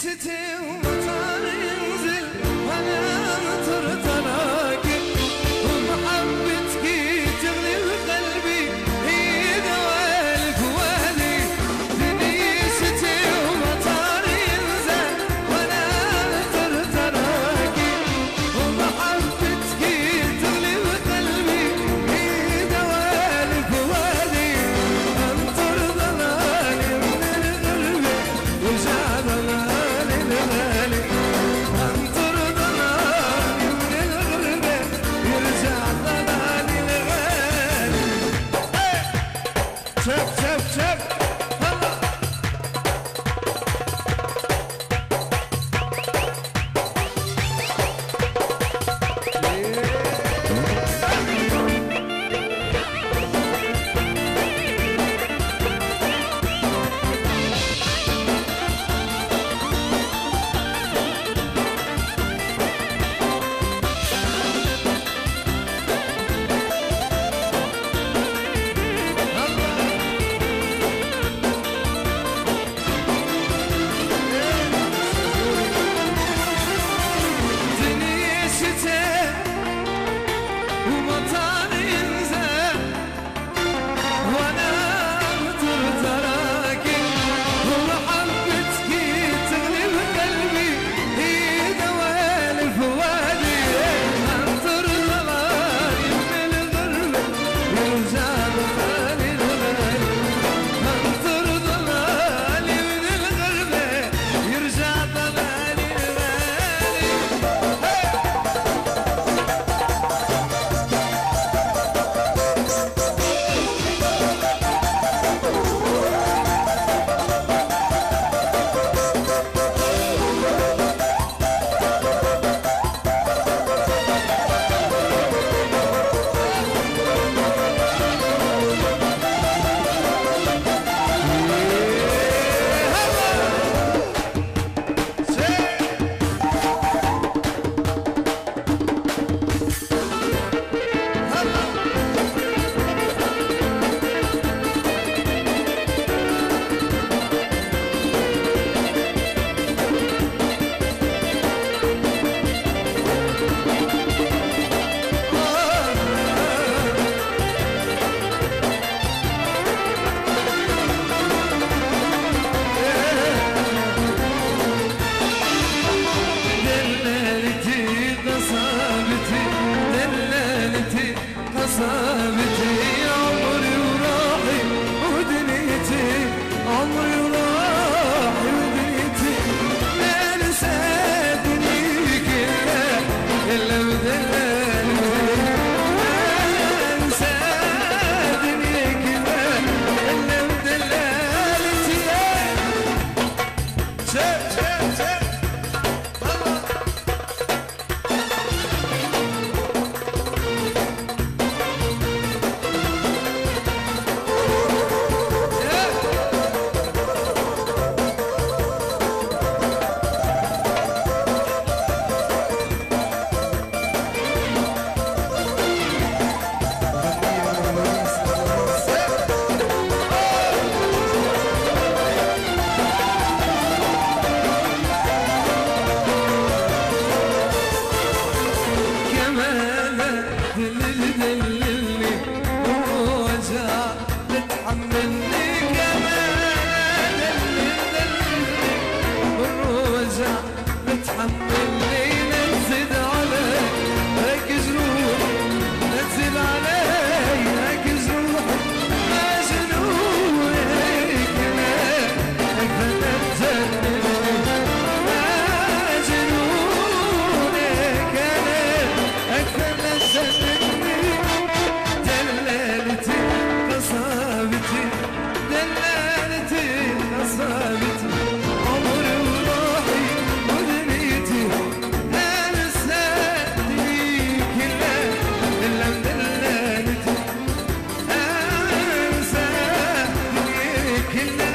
to do. woman. sun In the